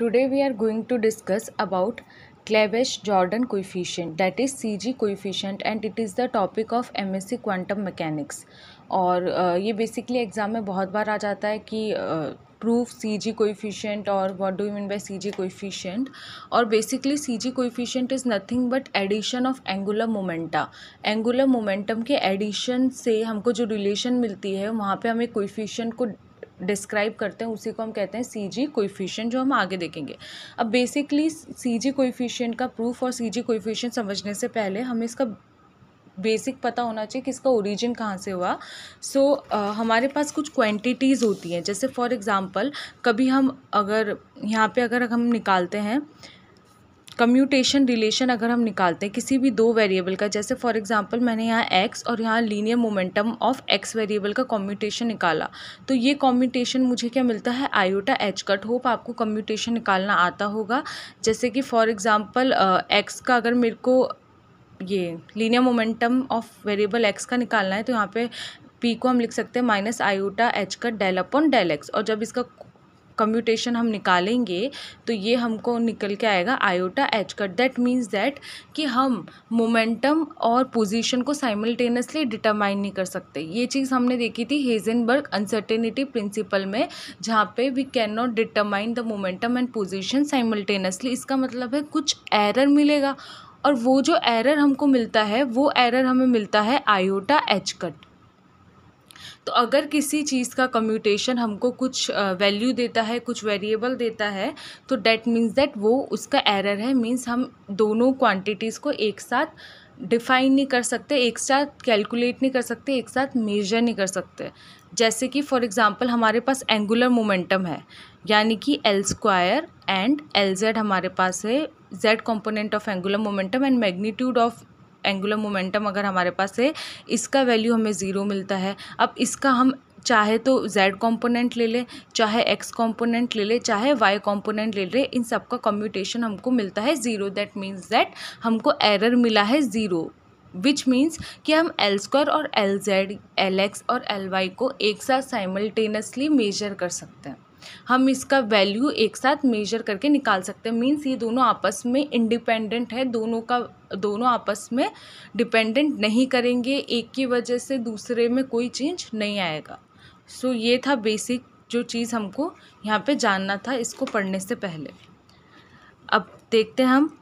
Today we are going to discuss about Clebsch Jordan coefficient that is CG coefficient and it is the topic of MSc Quantum Mechanics. और uh, ये basically exam में बहुत बार आ जाता है कि प्रूफ सी जी कोइफिशेंट और what do you mean by C G coefficient और basically C G coefficient is nothing but addition of angular momenta angular momentum के एडिशन से हमको जो रिलेशन मिलती है वहाँ पे हमें कोइफिशेंट को डिस्क्राइब करते हैं उसी को हम कहते हैं सी जी कोइफिशेंट जो हम आगे देखेंगे। अब बेसिकली सी जी कोइफिशेंट का प्रूफ और सी जी कोइफिशेंट समझने से पहले हमें इसका बेसिक पता होना चाहिए कि इसका ओरिजिन कहाँ से हुआ। सो so, हमारे पास कुछ क्वांटिटीज़ होती हैं जैसे फॉर एग्ज़ाम्पल कभी हम अगर यहाँ पे अगर हम निकालते हैं कम्यूटेशन रिलेशन अगर हम निकालते हैं किसी भी दो वेरिएबल का, जैसे फॉर एग्जांपल मैंने यहाँ एक्स और यहाँ linear momentum of x variable का कम्यूटेशन निकाला तो ये कम्यूटेशन मुझे क्या मिलता है? आयोटा एच कट होप आपको कम्यूटेशन निकालना आता होगा। जैसे कि फॉर एग्ज़ाम्पल एक्स का अगर मेरे को ये linear momentum of variable x का निकालना है तो यहाँ पे पी को हम लिख सकते हैं minus iota h cut del upon del x और जब इसका कम्यूटेशन हम निकालेंगे तो ये हमको निकल के आएगा iota h cut that means that कि हम मोमेंटम और पोजीशन को साइमल्टेनियसली डिटरमाइन नहीं कर सकते। ये चीज़ हमने देखी थी हेजनबर्ग अनसर्टेनिटी प्रिंसिपल में, जहाँ पे we can not determine the momentum and position simultaneously इसका मतलब है कुछ एरर मिलेगा, और वो जो एरर हमको मिलता है, वो एरर हमें मिलता है आयोटा एच कट तो अगर किसी चीज़ का कम्यूटेशन हमको कुछ वैल्यू देता है, कुछ वेरिएबल देता है तो डैट मीन्स दैट वो उसका एरर है मीन्स हम दोनों क्वांटिटीज़ को एक साथ डिफाइन नहीं कर सकते, एक साथ कैलकुलेट नहीं कर सकते, एक साथ मेजर नहीं कर सकते। जैसे कि फॉर एग्ज़ाम्पल हमारे पास एंगुलर मोमेंटम है, यानी कि L square and L z हमारे पास है z component of angular momentum and magnitude of angular momentum अगर हमारे पास है, इसका वैल्यू हमें ज़ीरो मिलता है। अब इसका हम चाहे तो z कंपोनेंट ले लें, चाहे x कंपोनेंट ले लें, चाहे y कंपोनेंट ले लें, इन सब का कम्यूटेशन हमको मिलता है ज़ीरो दैट मीन्स दैट हमको एरर मिला है ज़ीरो विच मीन्स कि हम एल स्क्वायर और एल जेड एल एक्स और एल वाई को एक साथ साइमल्टेनियसली मेजर कर सकते हैं। हम इसका वैल्यू एक साथ मेजर करके निकाल सकते हैं। मीन्स ये दोनों आपस में इंडिपेंडेंट है। दोनों का दोनों आपस में डिपेंडेंट नहीं करेंगे। एक की वजह से दूसरे में कोई चेंज नहीं आएगा। सो so, ये था बेसिक जो चीज़ हमको यहाँ पे जानना था इसको पढ़ने से पहले। अब देखते हैं हम।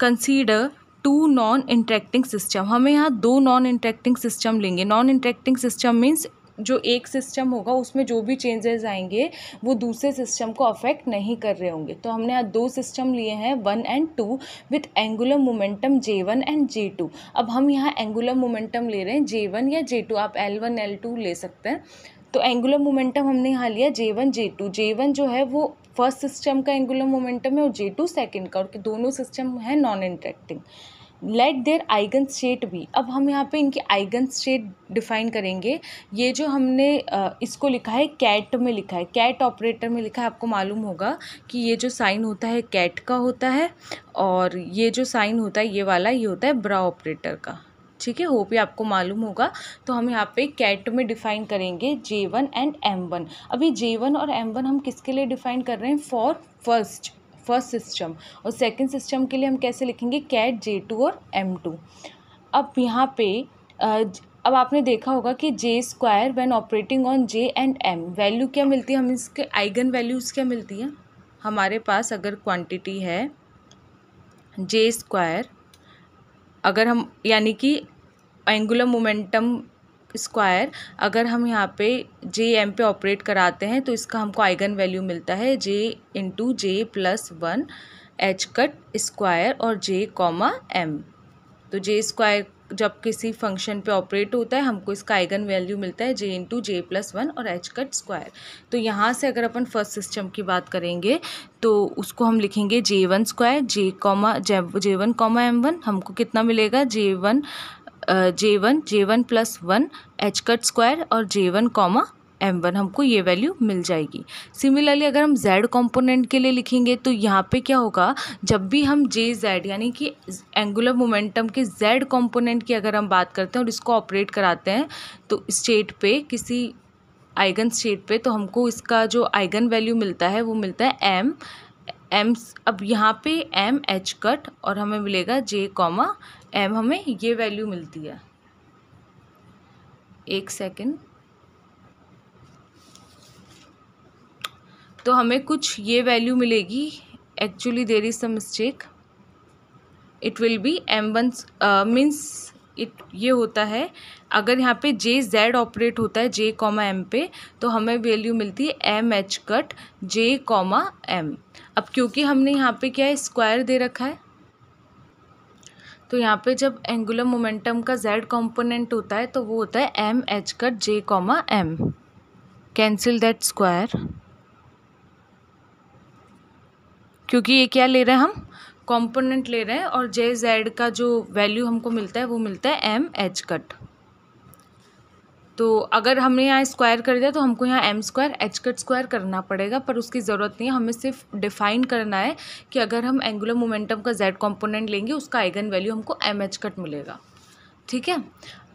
Consider two non interacting system हमें यहाँ दो नॉन इंटरेक्टिंग सिस्टम लेंगे। नॉन इंटरेक्टिंग सिस्टम मीन्स जो एक सिस्टम होगा, उसमें जो भी चेंजेस आएँगे, वो दूसरे सिस्टम को अफेक्ट नहीं कर रहे होंगे। तो हमने यहाँ दो सिस्टम लिए हैं one and two with angular momentum J one and J two अब हम यहाँ एंगुलर मोमेंटम ले रहे हैं जे वन या जे टू आप एल वन एल टू ले सकते हैं। तो एंगुलर मोमेंटम हमने यहाँ लिया J one J two J one जो है, वो फ़र्स्ट सिस्टम का एंगुलर मोमेंटम है और जे टू सेकेंड का, और दोनों सिस्टम है non interacting let their eigen state भी अब हम यहाँ पे इनकी आइगन स्टेट डिफाइन करेंगे। ये जो हमने इसको लिखा है कैट में लिखा है। कैट ऑपरेटर में लिखा है, आपको मालूम होगा कि ये जो साइन होता है कैट का होता है और ये जो साइन होता है, ये वाला, ये होता है ब्रा ऑपरेटर का। ठीक है? होप ये आपको मालूम होगा। तो हम यहाँ पे कैट में डिफाइन करेंगे J one and m one अभी जे वन और एम वन हम किसके लिए डिफाइन कर रहे हैं? फॉर फ़र्स्ट फ़र्स्ट सिस्टम और सेकंड सिस्टम के लिए हम कैसे लिखेंगे? कैट जे टू और एम टू। अब यहाँ पे अब आपने देखा होगा कि J square when operating on J and m value क्या मिलती है? हम इसके आइगन वैल्यूज़ क्या मिलती हैं? हमारे पास अगर क्वांटिटी है, जे स्क्वायर, अगर हम, यानी कि एंगुलर मोमेंटम स्क्वायर अगर हम यहाँ पे जे एम पे ऑपरेट कराते हैं तो इसका हमको आइगन वैल्यू मिलता है J into J plus one h cut square और जे कॉमा एम तो जे स्क्वायर जब किसी फ़ंक्शन पे ऑपरेट होता है, हमको इसका आइगन वैल्यू मिलता है J into J plus one और एच कट स्क्वायर तो यहाँ से अगर अपन फ़र्स्ट सिस्टम की बात करेंगे तो उसको हम लिखेंगे J one square J comma J one comma m one हमको कितना मिलेगा? J one J one J one plus one h cut square और J one comma m one हमको ये वैल्यू मिल जाएगी। सिमिलरली अगर हम जेड कंपोनेंट के लिए लिखेंगे तो यहाँ पे क्या होगा? जब भी हम जे जेड यानी कि एंगुलर मोमेंटम के जेड कंपोनेंट की अगर हम बात करते हैं और इसको ऑपरेट कराते हैं तो स्टेट पे, किसी आइगन स्टेट पे तो हमको इसका जो आइगन वैल्यू मिलता है, वो मिलता है एम एम अब यहाँ पे एम एच कट और हमें मिलेगा जे कॉमा एम हमें ये वैल्यू मिलती है। एक सेकेंड तो हमें कुछ ये वैल्यू मिलेगी। Actually there is some mistake it will be m one means it ये होता है, अगर यहाँ पे जे जेड ऑपरेट होता है जे कॉमा एम पे तो हमें वैल्यू मिलती है m h cut J comma m अब क्योंकि हमने यहाँ पे क्या है स्क्वायर दे रखा है तो यहाँ पे जब एंगुलर मोमेंटम का जेड कॉम्पोनेंट होता है तो वो होता है m h cut J comma m cancel that square क्योंकि ये क्या ले रहे हैं हम? कॉम्पोनेंट ले रहे हैं और जे जेड का जो वैल्यू हमको मिलता है, वो मिलता है एम एच कट तो अगर हमने यहाँ स्क्वायर कर दिया तो हमको यहाँ m square h cut square करना पड़ेगा पर उसकी ज़रूरत नहीं है। हमें सिर्फ़ डिफाइन करना है कि अगर हम एंगुलर मोमेंटम का जेड कंपोनेंट लेंगे उसका आइगन वैल्यू हमको एम एच कट मिलेगा। ठीक है?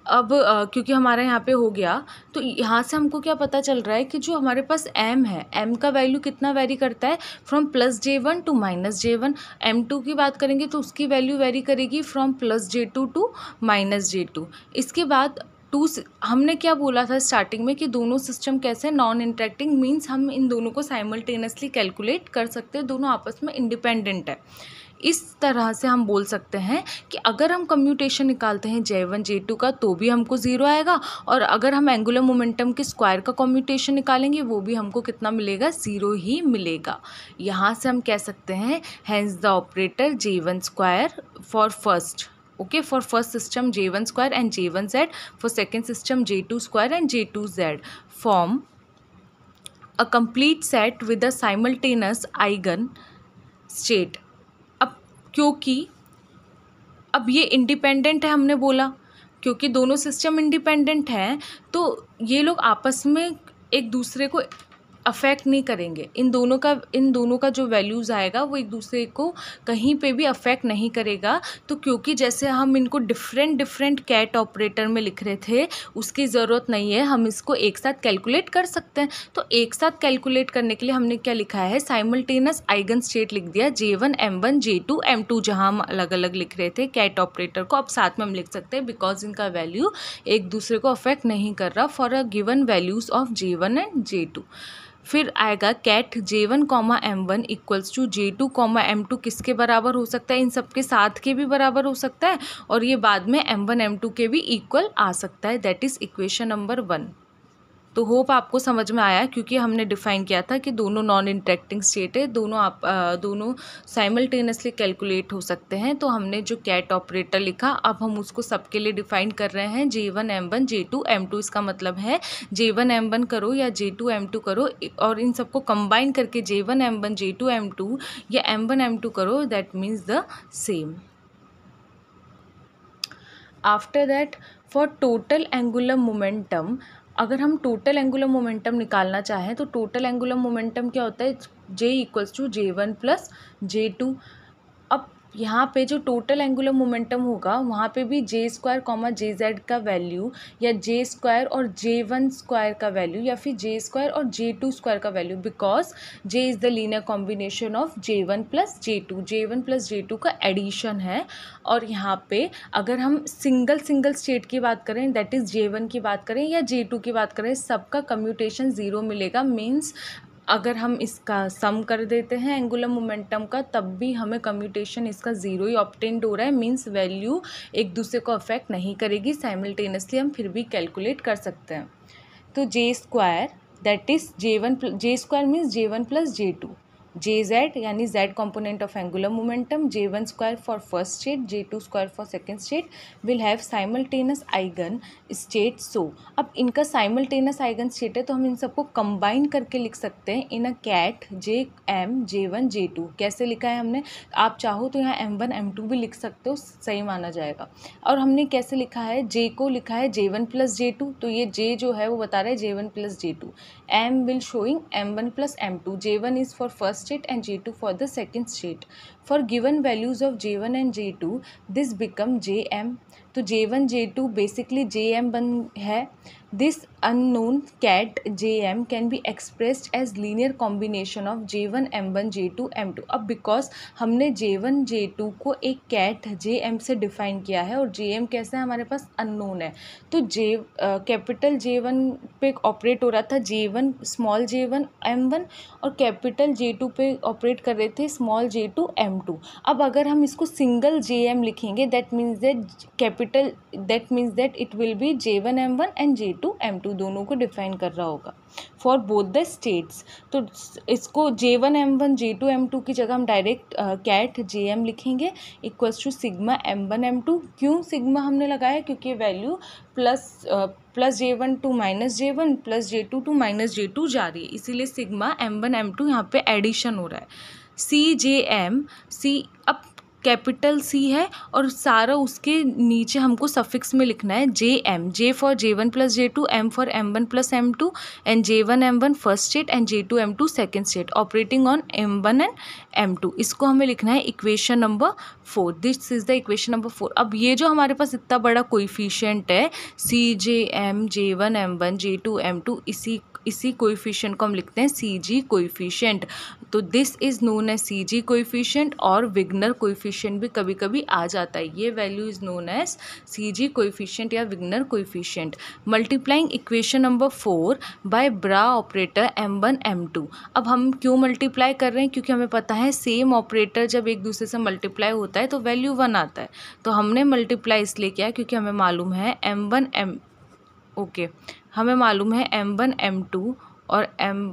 अब आ, क्योंकि हमारा यहाँ पे हो गया तो यहाँ से हमको क्या पता चल रहा है कि जो हमारे पास m है m का वैल्यू कितना वेरी करता है? From plus J one to minus J one m two की बात करेंगे तो उसकी वैल्यू वेरी करेगी from plus J two to minus J two इसके बाद टू हमने क्या बोला था स्टार्टिंग में कि दोनों सिस्टम कैसे नॉन इंटरेक्टिंग मीन्स हम इन दोनों को साइमल्टेनियसली कैलकुलेट कर सकते हैं, दोनों आपस में इंडिपेंडेंट है। इस तरह से हम बोल सकते हैं कि अगर हम कम्यूटेशन निकालते हैं जे वन जे टू का तो भी हमको ज़ीरो आएगा और अगर हम एंगुलर मोमेंटम के स्क्वायर का कम्यूटेशन निकालेंगे, वो भी हमको कितना मिलेगा? ज़ीरो ही मिलेगा। यहाँ से हम कह सकते हैं hence the operator J one square for first okay for first system J one square and J one z for second system J two square and J two z form a complete set with a simultaneous eigen state अब, क्योंकि अब ये independent है, हमने बोला। क्योंकि दोनों system independent हैं तो ये लोग आपस में एक दूसरे को अफेक्ट नहीं करेंगे। इन दोनों का, इन दोनों का जो वैल्यूज़ आएगा, वो एक दूसरे को कहीं पे भी अफेक्ट नहीं करेगा। तो क्योंकि जैसे हम इनको डिफरेंट डिफरेंट कैट ऑपरेटर में लिख रहे थे, उसकी ज़रूरत नहीं है, हम इसको एक साथ कैलकुलेट कर सकते हैं। तो एक साथ कैलकुलेट करने के लिए हमने क्या लिखा है? साइमल्टेनस आइगन स्टेट लिख दिया J one m one J two m two जहाँ हम अलग अलग लिख रहे थे कैट ऑपरेटर को। अब साथ में हम लिख सकते हैं बिकॉज़ इनका वैल्यू एक दूसरे को अफेक्ट नहीं कर रहा for a given values of J one and J two फिर आएगा ket J one comma m one equals to J two comma m two किसके बराबर हो सकता है? इन सब के साथ के भी बराबर हो सकता है और ये बाद में एम वन एम टू के भी इक्वल आ सकता है। That is equation number one तो होप आपको समझ में आया क्योंकि हमने डिफाइन किया था कि दोनों नॉन इंटरेक्टिंग स्टेट है दोनों आप आ, दोनों साइमल्टेनियसली कैलकुलेट हो सकते हैं। तो हमने जो कैट ऑपरेटर लिखा अब हम उसको सबके लिए डिफाइन कर रहे हैं J one m one J two m two इसका मतलब है जे वन एम वन करो या जे टू एम टू करो और इन सबको कंबाइन करके J one m one J two m two या एम वन एम टू करो that means the same after that for total angular momentum अगर हम टोटल एंगुलर मोमेंटम निकालना चाहें तो टोटल एंगुलर मोमेंटम क्या होता है? J equals to J one plus J two यहाँ पे जो टोटल एंगुलर मोमेंटम होगा, वहाँ पे भी J square comma J z का वैल्यू या जे स्क्वायर और जे वन स्क्वायर का वैल्यू या फिर जे स्क्वायर और जे टू स्क्वायर का value because J is the linear combination of J one plus J two J one plus J two का addition है। और यहाँ पे अगर हम सिंगल सिंगल स्टेट की बात करें दैट इज़ जे वन की बात करें या जे टू की बात करें, सबका कम्यूटेशन ज़ीरो मिलेगा। मीन्स अगर हम इसका सम कर देते हैं एंगुलर मोमेंटम का, तब भी हमें कम्यूटेशन इसका ज़ीरो ही ऑप्टेंड हो रहा है। मीन्स वैल्यू एक दूसरे को अफेक्ट नहीं करेगी। साइमल्टेनियसली हम फिर भी कैलकुलेट कर सकते हैं। तो J square that is J one J square means J one plus J two J z यानी z component of angular momentum J one square for first state J two square for second state will have simultaneous eigen state so अब इनका simultaneous eigen state है तो हम इन सबको combine करके लिख सकते हैं in a ket J m J one J two कैसे लिखा है हमने? आप चाहो तो यहाँ एम वन एम टू भी लिख सकते हो, सही माना जाएगा। और हमने कैसे लिखा है? जे को लिखा है J one plus J two तो ये जे जो है वो बता रहा है J one plus J two m will showing m one plus m two J one is for first and J2 for the second state. For given values of J one and J two this become J m तो J one J two basically J m बन है। This unknown ket J m can be expressed as linear combination of J one m one J two m two अब because हमने J one जे two को एक ket जे M से define किया है और जे एम कैसे है? हमारे पास अननोन है। तो जे कैपिटल जे वन पे ऑपरेट हो रहा था। J one small J one m one और कैपिटल जे टू पे ऑपरेट कर रहे थे small J two m two अब अगर हम इसको सिंगल जे एम लिखेंगे that means that capital that means that it will be J one m one and J two m two दोनों को डिफाइन कर रहा होगा फॉर बोथ द स्टेट्स तो इसको J one m one J two m two की जगह हम डायरेक्ट कैट जे एम लिखेंगे. Equals to sigma m one m two क्यों सिग्मा हमने लगाया? क्योंकि value plus plus J one to minus J one plus J two to minus J two जा रही है. इसीलिए sigma m one m two यहाँ पे एडिशन हो रहा है. सी जे एम सी अब कैपिटल सी है और सारा उसके नीचे हमको सफिक्स में लिखना है j m j for j one plus j two m for m one plus m two and j one m one first state and j two m two second state operating on m one and m two इसको हमें लिखना है equation number four this is the equation number four अब ये जो हमारे पास इतना बड़ा कोइफिशियंट है C j m j one m one j two m two इसी इसी कोइफिशियंट को हम लिखते हैं सी जी कोइफिशियंट तो this is known as C G coefficient और विग्नर कोइफिशियंट भी कभी कभी आ जाता है। ये value is known as C G coefficient या Wigner coefficient multiplying equation number four by bra operator M one M two अब हम क्यों मल्टीप्लाई कर रहे हैं? क्योंकि हमें पता है सेम ऑपरेटर जब एक दूसरे से मल्टीप्लाई होता है तो वैल्यू वन आता है। तो हमने मल्टीप्लाई इसलिए किया क्योंकि हमें मालूम है एम वन एम ओके हमें मालूम है एम वन एम टू और M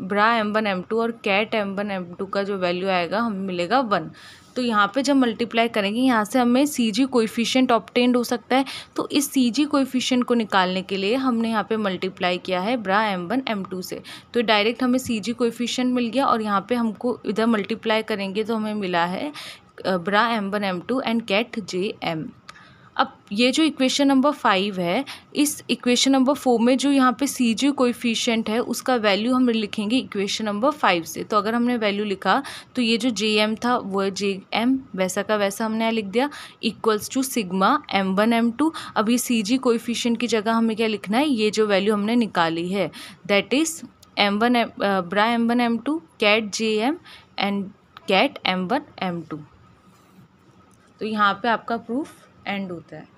bra M one M two और ket M one M two का जो वैल्यू आएगा, हमें मिलेगा वन तो यहाँ पे जब मल्टीप्लाई करेंगे, यहाँ से हमें सी जी कोइफिशेंट ऑप्टेंड हो सकता है। तो इस सी जी कोइफिशेंट को निकालने के लिए हमने यहाँ पे मल्टीप्लाई किया है bra M one M two से। तो डायरेक्ट हमें सी जी कोइफिशेंट मिल गया और यहाँ पे हमको इधर मल्टीप्लाई करेंगे तो हमें मिला है bra M one M two and ket J M अब ये जो इक्वेशन नंबर फाइव है, इस इक्वेशन नंबर फोर में जो यहाँ पे सी जी कोइफिशियंट है, उसका वैल्यू हम लिखेंगे इक्वेशन नंबर फाइव से। तो अगर हमने वैल्यू लिखा तो ये जो जे एम था, वो जे एम वैसा का वैसा हमने यहाँ लिख दिया equals to sigma M one M two अब ये सी जी कोइफिशियंट की जगह हमें क्या लिखना है? ये जो वैल्यू हमने निकाली है that is M one M bra M one M two ket J M and ket M one M two तो यहाँ पे आपका प्रूफ एंड होता है।